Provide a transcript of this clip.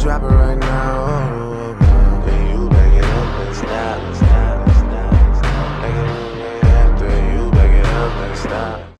drop it right now.